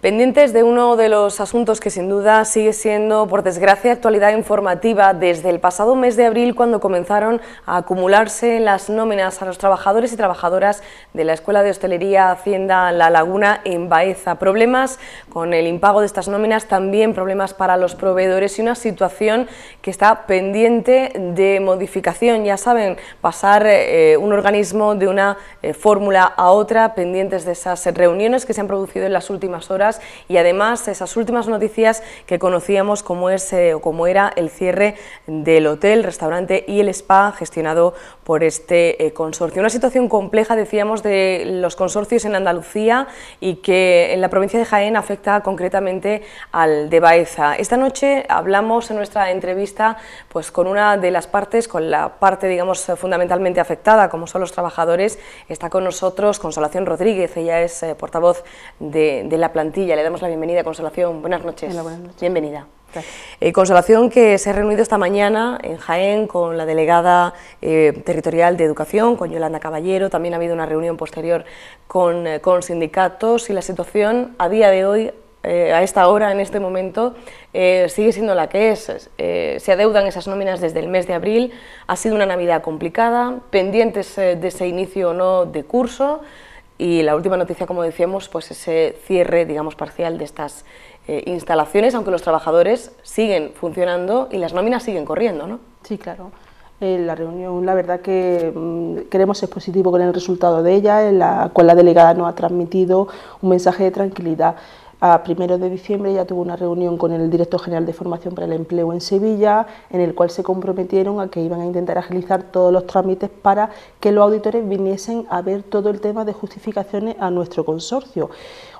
Pendientes de uno de los asuntos que sin duda sigue siendo, por desgracia, actualidad informativa desde el pasado mes de abril cuando comenzaron a acumularse las nóminas a los trabajadores y trabajadoras de la Escuela de Hostelería Hacienda La Laguna en Baeza. Problemas con el impago de estas nóminas, también problemas para los proveedores y una situación que está pendiente de modificación. Ya saben, pasar eh, un organismo de una eh, fórmula a otra, pendientes de esas reuniones que se han producido en las últimas horas y además esas últimas noticias que conocíamos como es eh, como era el cierre del hotel, restaurante y el spa gestionado por este eh, consorcio. Una situación compleja, decíamos, de los consorcios en Andalucía y que en la provincia de Jaén afecta concretamente al de Baeza. Esta noche hablamos en nuestra entrevista pues, con una de las partes, con la parte digamos fundamentalmente afectada, como son los trabajadores. Está con nosotros Consolación Rodríguez, ella es eh, portavoz de la plantilla le damos la bienvenida, Consolación. Buenas noches. Bienvenida. Eh, Consolación que se ha reunido esta mañana en Jaén con la delegada eh, territorial de Educación, con Yolanda Caballero, también ha habido una reunión posterior con, eh, con sindicatos y la situación a día de hoy, a esta hora, en este momento, sigue siendo la que es. se adeudan esas nóminas desde el mes de abril, ha sido una Navidad complicada, pendientes de ese inicio o no de curso, y la última noticia, como decíamos, pues ese cierre, digamos, parcial de estas eh, instalaciones, aunque los trabajadores siguen funcionando y las nóminas siguen corriendo, ¿no? Sí, claro. Eh, la reunión, la verdad que mm, queremos ser positivo con el resultado de ella, en la cual la delegada nos ha transmitido un mensaje de tranquilidad. A primero de diciembre ya tuvo una reunión con el director general de formación para el empleo en Sevilla, en el cual se comprometieron a que iban a intentar agilizar todos los trámites para que los auditores viniesen a ver todo el tema de justificaciones a nuestro consorcio.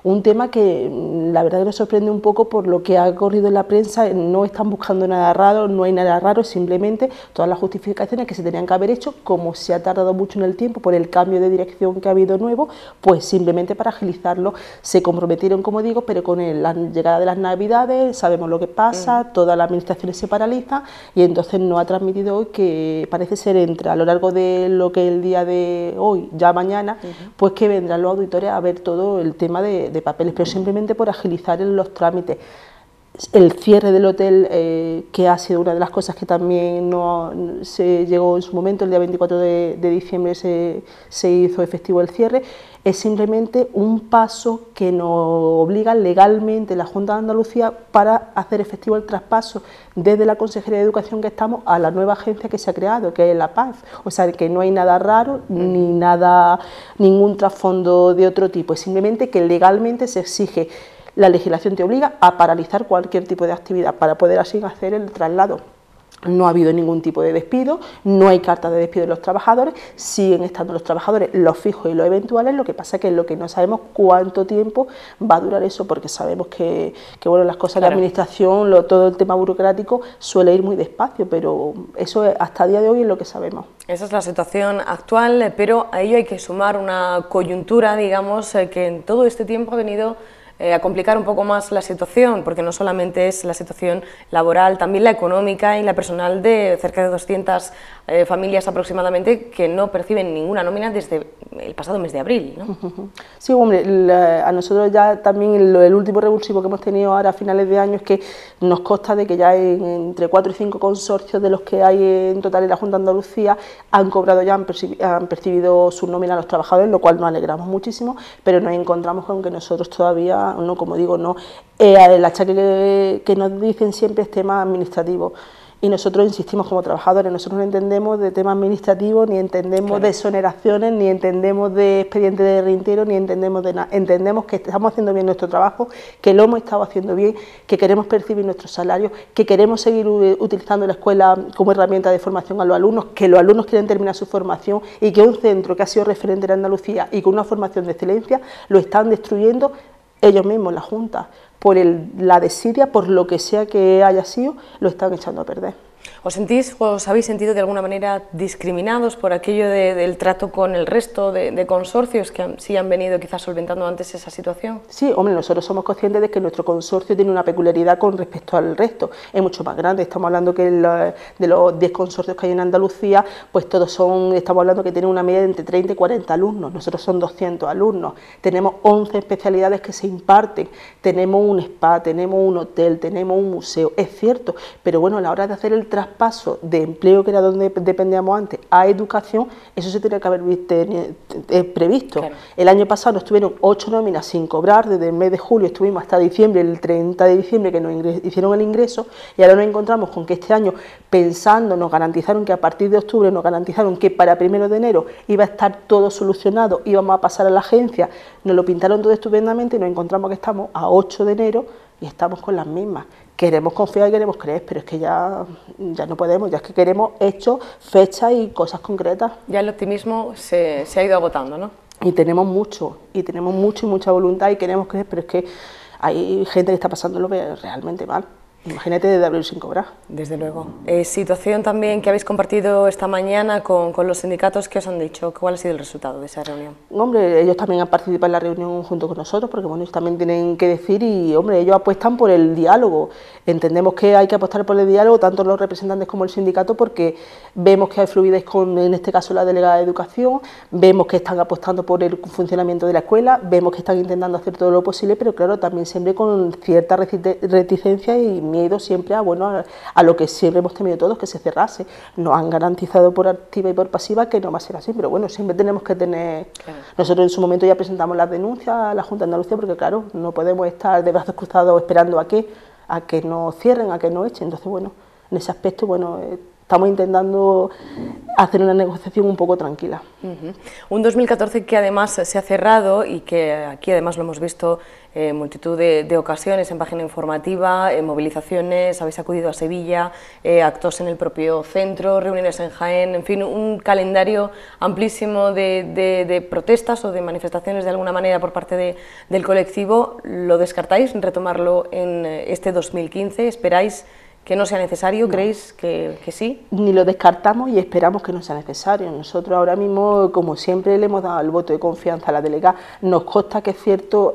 Un tema que mm, la verdad que nos sorprende un poco por lo que ha corrido en la prensa, no están buscando nada raro, no hay nada raro, simplemente todas las justificaciones que se tenían que haber hecho, como se ha tardado mucho en el tiempo por el cambio de dirección que ha habido nuevo, pues simplemente para agilizarlo se comprometieron, como digo, pero con la llegada de las navidades sabemos lo que pasa, mm. toda la administración se paraliza y entonces no ha transmitido hoy que parece ser entre a lo largo de lo que el día de hoy, ya mañana, pues que vendrán los auditores a ver todo el tema de, de, papeles, pero simplemente por agilizar los trámites. El cierre del hotel, eh, que ha sido una de las cosas que también no, se llegó en su momento, el día 24 de, diciembre se, se, hizo efectivo el cierre, es simplemente un paso que nos obliga legalmente la Junta de Andalucía para hacer efectivo el traspaso desde la Consejería de Educación que estamos a la nueva agencia que se ha creado, que es la Paz. O sea, que no hay nada raro ni nada, ningún trasfondo de otro tipo, es simplemente que legalmente se exige la legislación te obliga a paralizar cualquier tipo de actividad para poder así hacer el traslado. No ha habido ningún tipo de despido, no hay carta de despido de los trabajadores, siguen estando los trabajadores, los fijos y los eventuales, lo que pasa es que lo que no sabemos cuánto tiempo va a durar eso, porque sabemos que, bueno, las cosas de administración, todo el tema burocrático suele ir muy despacio, pero eso hasta el día de hoy es lo que sabemos. Esa es la situación actual, pero a ello hay que sumar una coyuntura, digamos, eh, que en todo este tiempo ha venido eh, a complicar un poco más la situación, porque no solamente es la situación laboral, también la económica y la personal de cerca de 200 eh, familias aproximadamente que no perciben ninguna nómina desde el pasado mes de abril. ¿no? Sí, hombre, a nosotros ya también el, último revulsivo que hemos tenido ahora a finales de año es que nos consta de que ya entre cuatro y cinco consorcios de los que hay en total en la Junta de Andalucía han cobrado ya, han percibido, han percibido su nómina a los trabajadores, lo cual nos alegramos muchísimo, pero nos encontramos con que nosotros todavía no, como digo, no. Eh, el achaque que, que nos dicen siempre es tema administrativo y nosotros insistimos como trabajadores, nosotros no entendemos de temas administrativos, ni entendemos de exoneraciones, ni entendemos de expedientes de reintero, ni entendemos de nada. Entendemos que estamos haciendo bien nuestro trabajo, que lo hemos estado haciendo bien, que queremos percibir nuestros salarios, que queremos seguir utilizando la escuela como herramienta de formación a los alumnos, que los alumnos quieren terminar su formación y que un centro que ha sido referente en Andalucía y con una formación de excelencia lo están destruyendo ellos mismos, la Junta, por el, la desidia, por lo que sea que haya sido, lo están echando a perder. ¿Os sentís, os habéis sentido de alguna manera discriminados por aquello del trato con el resto de, consorcios que sí han venido quizás solventando antes esa situación? Sí, hombre, nosotros somos conscientes de que nuestro consorcio tiene una peculiaridad con respecto al resto, es mucho más grande, estamos hablando que de los 10 consorcios que hay en Andalucía, pues todos son, estamos hablando que tienen una media de entre 30 y 40 alumnos, nosotros son 200 alumnos, tenemos 11 especialidades que se imparten, tenemos un spa, tenemos un hotel, tenemos un museo, es cierto, pero bueno, a la hora de hacer el traspaso de empleo, que era donde dependíamos antes, a educación, eso se tenía que haber eh, previsto. El año pasado estuvieron ocho nóminas sin cobrar, desde el mes de julio estuvimos hasta diciembre, el 30 de diciembre que nos hicieron el ingreso, y ahora nos encontramos con que este año, pensando, nos garantizaron que a partir de octubre, nos garantizaron que para primero de enero iba a estar todo solucionado, íbamos a pasar a la agencia, nos lo pintaron todo estupendamente y nos encontramos que estamos a 8 de enero y estamos con las mismas queremos confiar y queremos creer, pero es que ya, ya no podemos, ya es que queremos hechos, fechas y cosas concretas. Ya el optimismo se, se ha ido agotando, ¿no? Y tenemos mucho, y tenemos mucho y mucha voluntad y queremos creer, pero es que hay gente que está pasándolo realmente mal. Imagínate de abril sin cobrar. Desde luego. Eh, situación también que habéis compartido esta mañana con, con, los sindicatos, ¿qué os han dicho? ¿Cuál ha sido el resultado de esa reunión? Hombre, ellos también han participado en la reunión junto con nosotros, porque bueno, ellos también tienen que decir y, hombre, ellos apuestan por el diálogo. Entendemos que hay que apostar por el diálogo, tanto los representantes como el sindicato, porque vemos que hay fluidez con, en este caso, la delegada de educación, vemos que están apostando por el funcionamiento de la escuela, vemos que están intentando hacer todo lo posible, pero claro, también siempre con cierta reticencia y miedo siempre a, bueno, a, lo que siempre hemos temido todos, que se cerrase. Nos han garantizado por activa y por pasiva que no va a ser así, pero bueno, siempre tenemos que tener... Nosotros en su momento ya presentamos las denuncias a la Junta de Andalucía porque claro, no podemos estar de brazos cruzados esperando a que, a que nos cierren, a que nos echen. Entonces, bueno, en ese aspecto, bueno, eh, estamos intentando hacer una negociación un poco tranquila. Un 2014 que además se ha cerrado y que aquí además lo hemos visto en multitud de, ocasiones en página informativa, en movilizaciones, habéis acudido a Sevilla, eh, actos en el propio centro, reuniones en Jaén, en fin, un calendario amplísimo de, protestas o de manifestaciones de alguna manera por parte del colectivo. ¿Lo descartáis retomarlo en eh, este 2015? ¿Esperáis que no sea necesario? ¿Creéis que, sí? Ni lo descartamos y esperamos que no sea necesario. Nosotros ahora mismo, como siempre, le hemos dado el voto de confianza a la delegada. Nos consta que es cierto,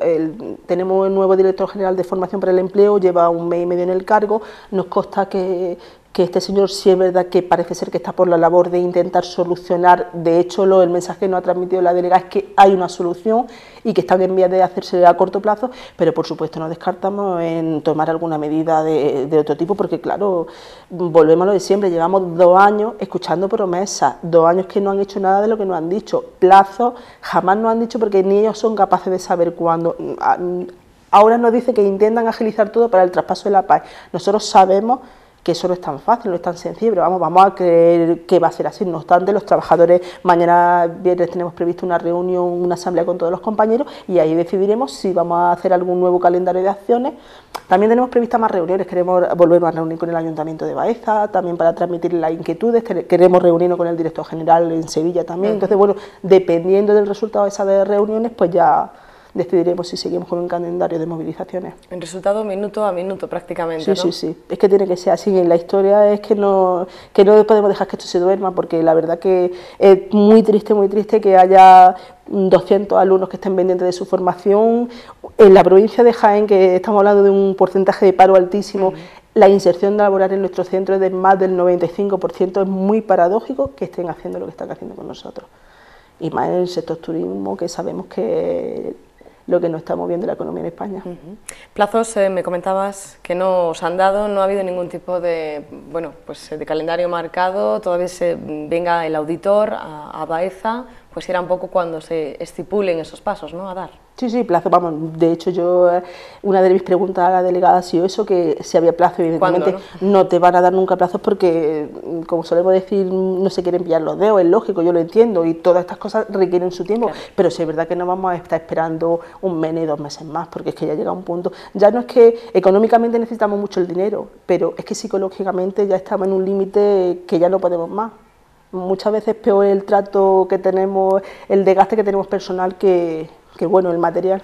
tenemos el nuevo director general de formación para el empleo, lleva un mes y medio en el cargo, nos consta que que este señor sí es verdad que parece ser que está por la labor de intentar solucionar, de hecho lo, el mensaje que nos ha transmitido la delegada es que hay una solución y que están en vías de hacerse a corto plazo, pero por supuesto no descartamos en tomar alguna medida de, otro tipo, porque claro, volvemos a lo de siempre, llevamos dos años escuchando promesas, dos años que no han hecho nada de lo que nos han dicho, plazos jamás nos han dicho porque ni ellos son capaces de saber cuándo. Ahora nos dice que intentan agilizar todo para el traspaso de la paz. Nosotros sabemos que eso no es tan fácil, no es tan sencillo, pero vamos, vamos a creer que va a ser así. No obstante, los trabajadores, mañana viernes tenemos previsto una reunión, una asamblea con todos los compañeros y ahí decidiremos si vamos a hacer algún nuevo calendario de acciones. También tenemos previstas más reuniones, queremos volver a reunir con el Ayuntamiento de Baeza, también para transmitir las inquietudes, queremos reunirnos con el director general en Sevilla también. Entonces, bueno, dependiendo del resultado de esas reuniones, pues ya decidiremos si seguimos con un calendario de movilizaciones. En resultado minuto a minuto prácticamente. Sí, sí, sí. Es que tiene que ser así. En la historia es que no, que no podemos dejar que esto se duerma porque la verdad que es muy triste, muy triste que haya 200 alumnos que estén pendientes de su formación. En la provincia de Jaén, que estamos hablando de un porcentaje de paro altísimo, la inserción laboral en nuestro centro es de más del 95%. Es muy paradójico que estén haciendo lo que están haciendo con nosotros. Y más en el sector turismo, que sabemos que lo que nos está moviendo la economía en España. Plazos, eh, me comentabas que no os han dado, no ha habido ningún tipo de, bueno, pues, de calendario marcado, todavía se venga el auditor a, a Baeza, pues era un poco cuando se estipulen esos pasos ¿no? a dar. Sí, sí, plazo, vamos, de hecho yo, eh, una de mis preguntas a la delegada ha sido eso, que si había plazo, evidentemente no? te van a dar nunca plazos porque, mm, como solemos decir, no se quieren pillar los dedos, es lógico, yo lo entiendo, y todas estas cosas requieren su tiempo, pero sí es verdad que no vamos a estar esperando un mes ni dos meses más, porque es que ya llega un punto, ya no es que económicamente necesitamos mucho el dinero, pero es que psicológicamente ya estamos en un límite que ya no podemos más. Muchas veces peor el trato que tenemos, el desgaste que tenemos personal que que bueno el material.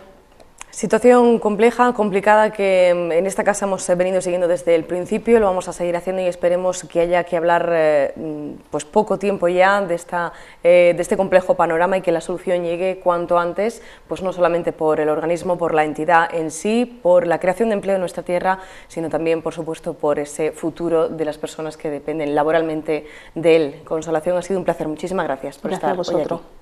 Situación compleja, complicada, que mm, en esta casa hemos venido siguiendo desde el principio, lo vamos a seguir haciendo y esperemos que haya que hablar eh, mm, pues poco tiempo ya de, esta, eh, de este complejo panorama y que la solución llegue cuanto antes, pues no solamente por el organismo, por la entidad en sí, por la creación de empleo en nuestra tierra, sino también, por supuesto, por ese futuro de las personas que dependen laboralmente de él. Consolación, ha sido un placer. Muchísimas gracias por gracias estar a vosotros.